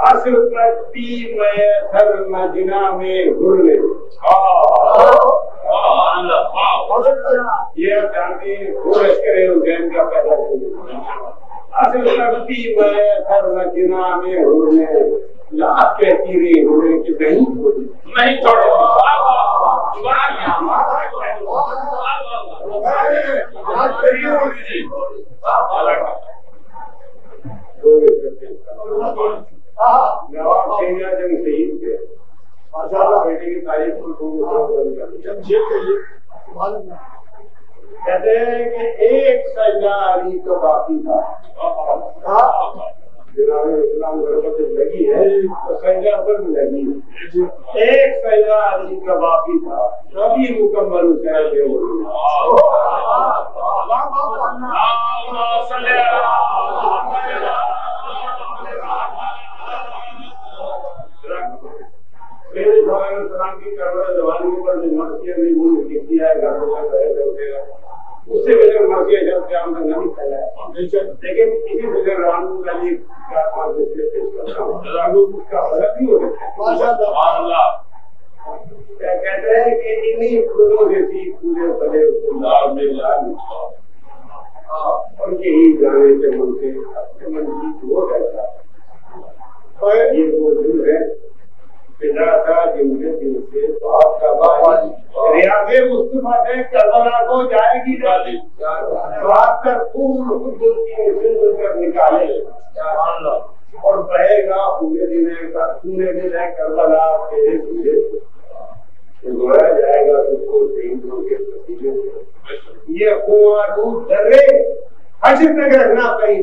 اصل میں سر میں یہ کرے حسین کا پیدا اصل پرتی میں سر مجنا میں گرنے لاکھ کہتی رہی ہونے کی نہیں چھوڑی نہیں چھوڑو۔ نواب کینیا جنگ شہید تھے۔ ماشاءاللہ بیٹے کی تاریخ کو کہتے ہیں کہ ایک سجدہ علی کا باقی تھا۔ جناب اسلام غربت لگی ہے تو سجدہ پر لگی۔ ہے ایک سجدہ علی کا باقی تھا۔ کبھی مکمل حسین بھائی السلام کی کربلا زبان کے اوپر جو مرثیہ میں وہ لکھ دیا ہے گھر میں رہے کرتے گا اس سے بغیر مرثیہ جب قیام تک نہیں پھیلا ہے لیکن اسی بغیر روانوں کا لیے چار پانچ دوسرے پیش کرتا ہوں۔ اس کا غلط بھی ہو سکتا ہے۔ کیا کہتے ہیں کہ انہی پھولوں سے سی پورے میں لال اور یہی جانے سے من سے اپنے من کی وہ کہتا ہے یہ وہ دل ہے۔ تھا دل سے کا ریاض مصطفیٰ سے کربلا کو جائے گی خود مل کر نکالے اور بہے گا پورے دن پورے دن ہے کربلا تیرے گویا جائے گا کو۔ شہیدوں کے سے یہ خوارو درے حشر تک رکھنا کہیں